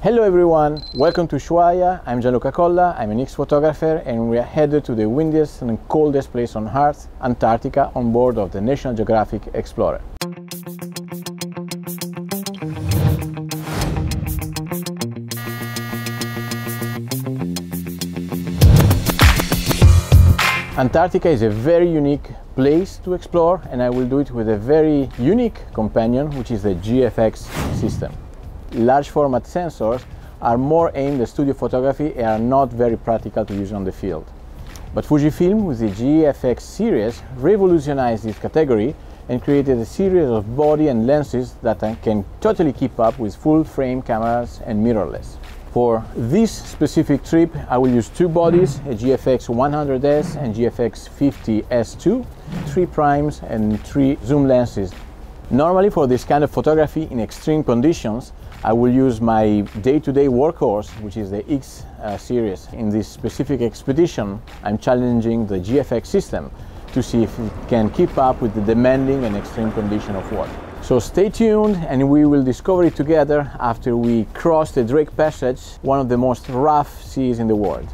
Hello everyone, welcome to Ushuaia. I'm Gianluca Colla, I'm an X-photographer and we are headed to the windiest and coldest place on Earth, Antarctica, on board of the National Geographic Explorer. Antarctica is a very unique place to explore and I will do it with a very unique companion which is the GFX system. Large format sensors are more aimed at studio photography and are not very practical to use on the field. But Fujifilm with the GFX series revolutionized this category and created a series of body and lenses that can totally keep up with full frame cameras and mirrorless. For this specific trip, I will use two bodies, a GFX 100S and GFX 50S2, three primes and three zoom lenses. Normally for this kind of photography in extreme conditions, I will use my day-to-day -day workhorse, which is the X uh, series. In this specific expedition, I'm challenging the GFX system to see if it can keep up with the demanding and extreme condition of water. So stay tuned and we will discover it together after we cross the Drake Passage, one of the most rough seas in the world.